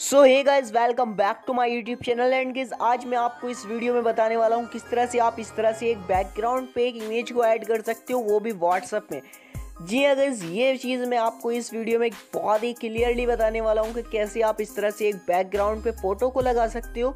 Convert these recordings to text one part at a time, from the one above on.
So hey guys welcome back to my YouTube channel and guys आज मैं आपको इस वीडियो में बताने वाला हूँ किस तरह से आप इस तरह से एक बैकग्राउंड पे एक इमेज को ऐड कर सकते हो, वो भी व्हाट्सअप में। जी अगर ये चीज़ मैं आपको इस वीडियो में बहुत ही क्लियरली बताने वाला हूँ कि कैसे आप इस तरह से एक बैकग्राउंड पे फ़ोटो को लगा सकते हो।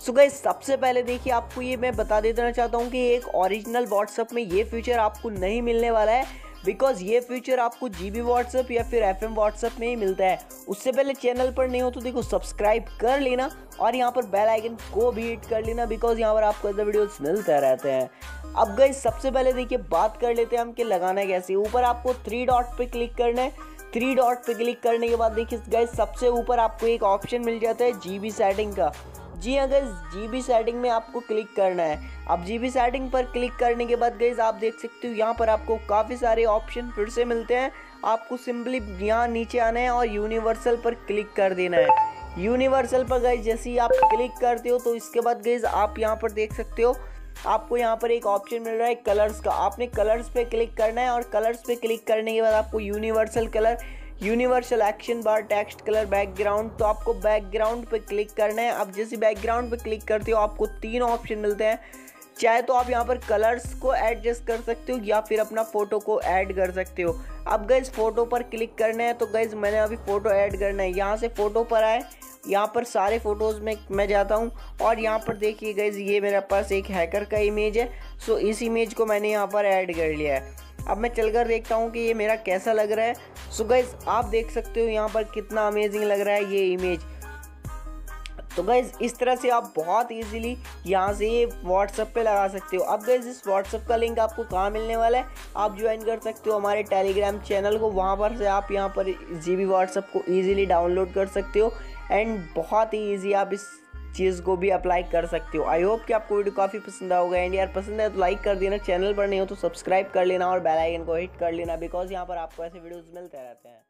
सो गई सबसे पहले देखिए, आपको ये मैं बता देना चाहता हूँ कि एक ओरिजिनल व्हाट्सअप में ये फीचर आपको नहीं मिलने वाला है। बिकॉज़ ये फीचर आपको जी बी व्हाट्सअप या फिर एफ़ एम व्हाट्सअप में ही मिलता है। उससे पहले चैनल पर नहीं हो तो देखो सब्सक्राइब कर लेना और यहाँ पर बेल आइकन को भी हिट कर लेना बिकॉज़ यहाँ पर आपको ऐसे वीडियोस मिलते रहते हैं। अब गई सबसे पहले देखिए, बात कर लेते हैं हम कि लगाना कैसे ऊपर आपको थ्री डॉट पे क्लिक करना है। थ्री डॉट पे क्लिक करने के बाद देखिए गई सबसे ऊपर आपको एक ऑप्शन मिल जाता है जी सेटिंग का। जी अगर जी बी सेटिंग में आपको क्लिक करना है। अब जी बी सेटिंग पर क्लिक करने के बाद गई आप देख सकते हो, यहाँ पर आपको काफ़ी सारे ऑप्शन फिर से मिलते हैं। आपको सिंपली यहाँ नीचे आना है और यूनिवर्सल पर क्लिक कर देना है। यूनिवर्सल पर गई जैसे ही आप क्लिक करते हो तो इसके बाद गई आप यहाँ पर देख सकते हो, आपको यहाँ पर एक ऑप्शन मिल रहा है कलर्स का। आपने कलर्स पे क्लिक करना है और कलर्स पे क्लिक करने के बाद आपको universal colour universal action bar, text colour background तो आपको बैकग्राउंड पे क्लिक करना है। अब जैसे बैकग्राउंड पे क्लिक करते हो, आपको तीन ऑप्शन मिलते हैं। चाहे तो आप यहाँ पर कलर्स को एडजस्ट कर सकते हो या फिर अपना फ़ोटो को ऐड कर सकते हो। अब गए फ़ोटो पर क्लिक करना है तो गए मैंने अभी फ़ोटो ऐड करना है। यहाँ से फ़ोटो पर आए, यहाँ पर सारे फ़ोटोज़ में मैं जाता हूँ। और यहाँ पर देखिए गए ये मेरे पास एक हैकर का इमेज है। सो इस इमेज को मैंने यहाँ पर ऐड कर लिया है। अब मैं चलकर देखता हूँ कि ये मेरा कैसा लग रहा है। सो गाइज़ आप देख सकते हो यहाँ पर कितना अमेजिंग लग रहा है ये इमेज तो गैज़ इस तरह से आप बहुत इजीली यहाँ से ये व्हाट्सअप पे लगा सकते हो। अब गैज़ इस व्हाट्सअप का लिंक आपको कहाँ मिलने वाला है? आप ज्वाइन कर सकते हो हमारे टेलीग्राम चैनल को। वहाँ पर से आप यहाँ पर जी बी व्हाट्सअप को ईजिली डाउनलोड कर सकते हो। एंड बहुत ही ईजी आप इस चीज़ को भी अप्लाई कर सकते हो। आई होप कि आपको वीडियो काफ़ी पसंद आओगे। एंड यार, पसंद है तो लाइक कर देना। चैनल पर नहीं हो तो सब्सक्राइब कर लेना और बेल आइकन को हिट कर लेना बिकॉज़ यहाँ पर आपको ऐसे वीडियोस मिलते रहते हैं।